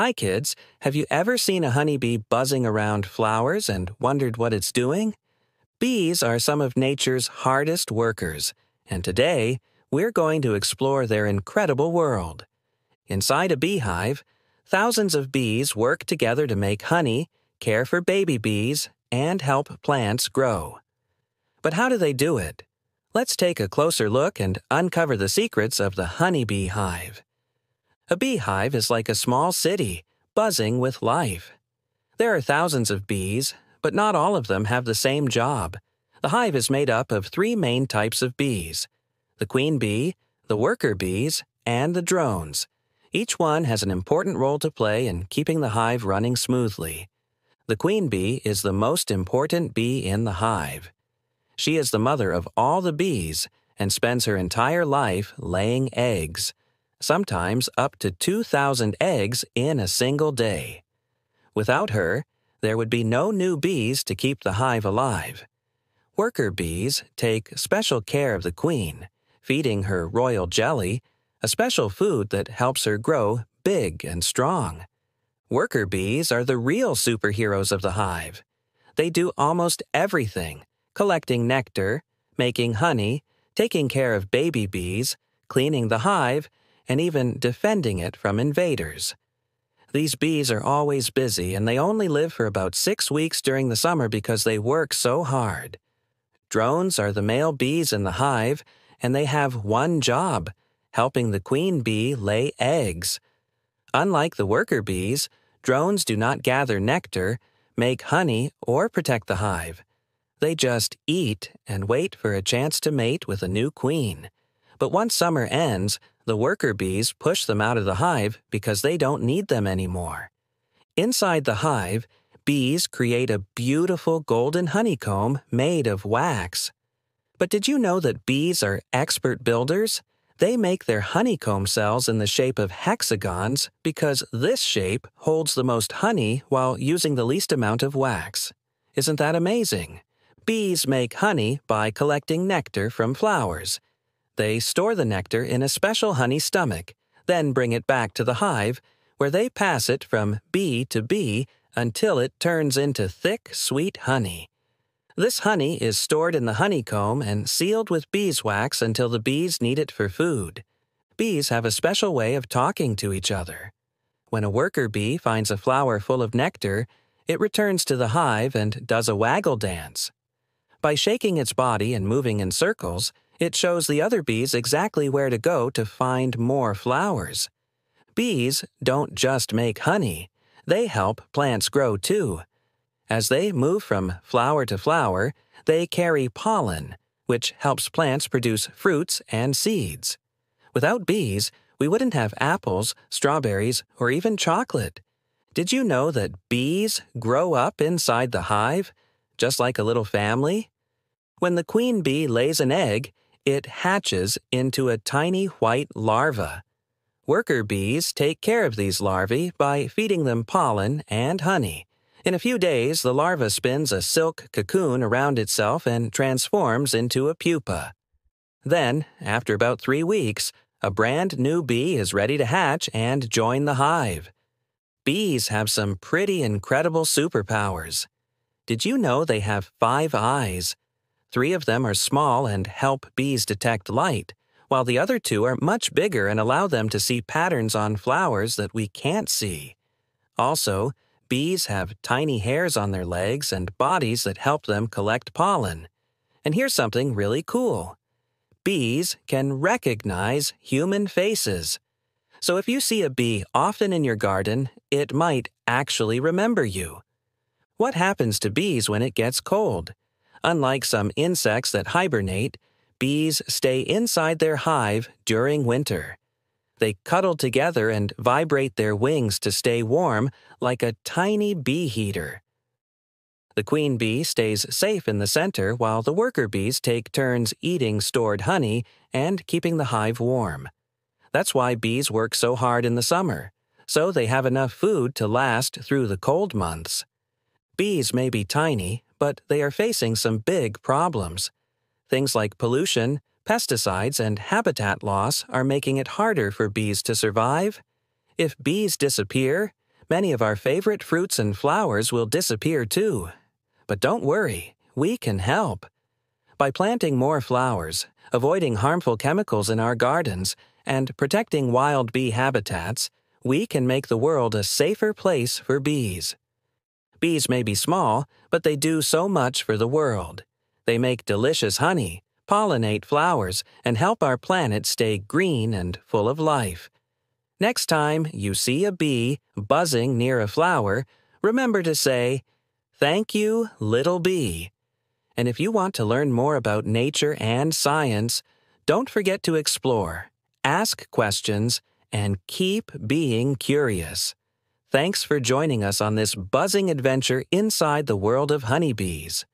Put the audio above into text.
Hi, kids. Have you ever seen a honeybee buzzing around flowers and wondered what it's doing? Bees are some of nature's hardest workers, and today we're going to explore their incredible world. Inside a beehive, thousands of bees work together to make honey, care for baby bees, and help plants grow. But how do they do it? Let's take a closer look and uncover the secrets of the honeybee hive. A beehive is like a small city, buzzing with life. There are thousands of bees, but not all of them have the same job. The hive is made up of three main types of bees the queen bee, the worker bees, and the drones. Each one has an important role to play in keeping the hive running smoothly. The queen bee is the most important bee in the hive. She is the mother of all the bees and spends her entire life laying eggs sometimes up to 2,000 eggs in a single day. Without her, there would be no new bees to keep the hive alive. Worker bees take special care of the queen, feeding her royal jelly, a special food that helps her grow big and strong. Worker bees are the real superheroes of the hive. They do almost everything collecting nectar, making honey, taking care of baby bees, cleaning the hive, and even defending it from invaders. These bees are always busy and they only live for about six weeks during the summer because they work so hard. Drones are the male bees in the hive, and they have one job helping the queen bee lay eggs. Unlike the worker bees, drones do not gather nectar, make honey, or protect the hive. They just eat and wait for a chance to mate with a new queen. But once summer ends, the worker bees push them out of the hive because they don't need them anymore. Inside the hive, bees create a beautiful golden honeycomb made of wax. But did you know that bees are expert builders? They make their honeycomb cells in the shape of hexagons because this shape holds the most honey while using the least amount of wax. Isn't that amazing? Bees make honey by collecting nectar from flowers they store the nectar in a special honey stomach, then bring it back to the hive, where they pass it from bee to bee until it turns into thick, sweet honey. This honey is stored in the honeycomb and sealed with beeswax until the bees need it for food. Bees have a special way of talking to each other. When a worker bee finds a flower full of nectar, it returns to the hive and does a waggle dance. By shaking its body and moving in circles, it shows the other bees exactly where to go to find more flowers. Bees don't just make honey, they help plants grow too. As they move from flower to flower, they carry pollen, which helps plants produce fruits and seeds. Without bees, we wouldn't have apples, strawberries, or even chocolate. Did you know that bees grow up inside the hive, just like a little family? When the queen bee lays an egg, it hatches into a tiny white larva. Worker bees take care of these larvae by feeding them pollen and honey. In a few days, the larva spins a silk cocoon around itself and transforms into a pupa. Then, after about three weeks, a brand new bee is ready to hatch and join the hive. Bees have some pretty incredible superpowers. Did you know they have five eyes? Three of them are small and help bees detect light, while the other two are much bigger and allow them to see patterns on flowers that we can't see. Also, bees have tiny hairs on their legs and bodies that help them collect pollen. And here's something really cool bees can recognize human faces. So if you see a bee often in your garden, it might actually remember you. What happens to bees when it gets cold? Unlike some insects that hibernate, bees stay inside their hive during winter. They cuddle together and vibrate their wings to stay warm like a tiny bee heater. The queen bee stays safe in the center while the worker bees take turns eating stored honey and keeping the hive warm. That's why bees work so hard in the summer, so they have enough food to last through the cold months. Bees may be tiny, but they are facing some big problems. Things like pollution, pesticides, and habitat loss are making it harder for bees to survive. If bees disappear, many of our favorite fruits and flowers will disappear too. But don't worry, we can help. By planting more flowers, avoiding harmful chemicals in our gardens, and protecting wild bee habitats, we can make the world a safer place for bees. Bees may be small, but they do so much for the world. They make delicious honey, pollinate flowers, and help our planet stay green and full of life. Next time you see a bee buzzing near a flower, remember to say, Thank you, little bee. And if you want to learn more about nature and science, don't forget to explore, ask questions, and keep being curious. Thanks for joining us on this buzzing adventure inside the world of honeybees.